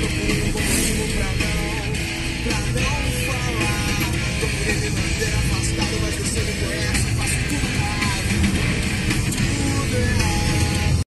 comigo pra não, pra não falar. Tô querendo